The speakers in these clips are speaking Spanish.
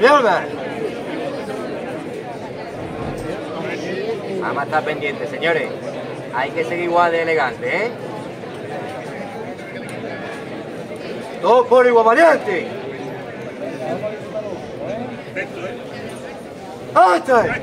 Vámonos otra vez, mi alma. Vamos a estar pendientes, señores. Hay que seguir igual de elegante, ¿eh? Todo por igual valiente. ¡Hasta!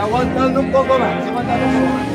Aguantando un poco más. Aguantando un poco más.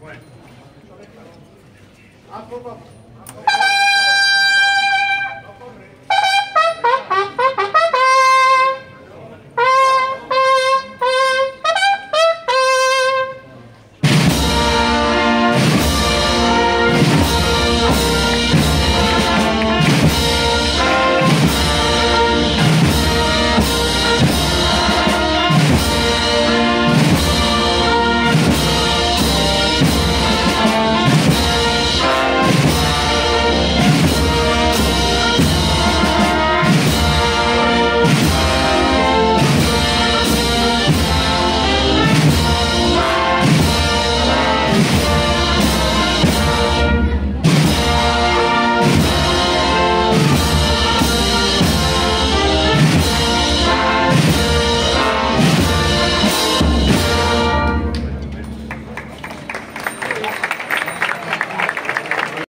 Bueno. A poco a poco.